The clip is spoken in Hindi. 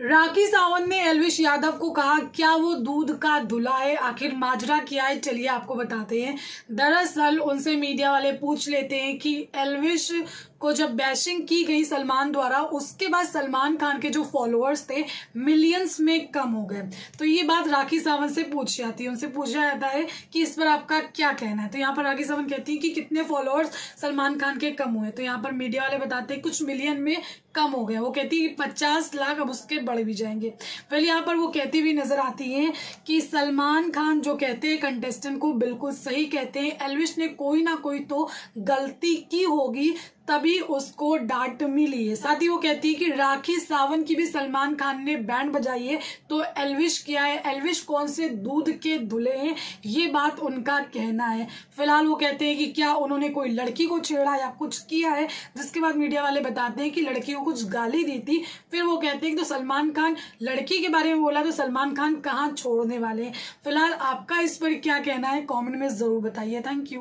राखी सावंत ने एलविश यादव को कहा, क्या वो दूध का धुला है? आखिर माजरा क्या है? चलिए आपको बताते हैं। दरअसल उनसे मीडिया वाले पूछ लेते हैं कि एलविश को जब बैशिंग की गई सलमान द्वारा, उसके बाद सलमान खान के जो फॉलोअर्स थे मिलियंस में कम हो गए। तो ये बात राखी सावंत से पूछ जाती है। उनसे पूछा जाता है कि इस पर आपका क्या कहना है? तो यहाँ पर राखी सावंत कहती है कि कितने फॉलोअर्स सलमान खान के कम हुए तो यहाँ पर मीडिया वाले बताते हैं, कुछ मिलियन में कम हो गया। वो कहती है पचास लाख अब उसके बढ़ भी जाएँगे। पहले यहाँ पर वो कहती हुई नज़र आती है कि सलमान खान जो कहते हैं कंटेस्टेंट को बिल्कुल सही कहते हैं। एलविश ने कोई ना कोई तो गलती की होगी। तभी उसको डांट मिली। है साथ ही वो कहती है कि राखी सावन की भी सलमान खान ने बैंड बजाई है तो एलविश क्या है? एलविश कौन से दूध के धुले हैं? ये बात उनका कहना है। फ़िलहाल वो कहते हैं कि क्या उन्होंने कोई लड़की को छेड़ा या कुछ किया है? जिसके बाद मीडिया वाले बताते हैं कि लड़की को कुछ गाली दी थी। फिर वो कहते हैं कि तो सलमान खान लड़की के बारे में बोला तो सलमान खान कहाँ छोड़ने वाले हैं? फ़िलहाल आपका इस पर क्या कहना है? कॉमेंट में ज़रूर बताइए। Thank you.